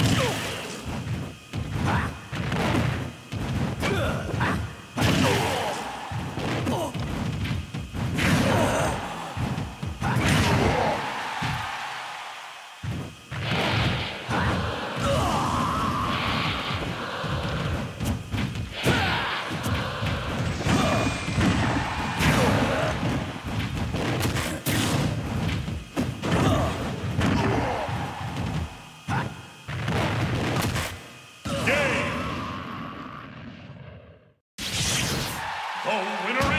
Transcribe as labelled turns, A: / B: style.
A: Oh! The winner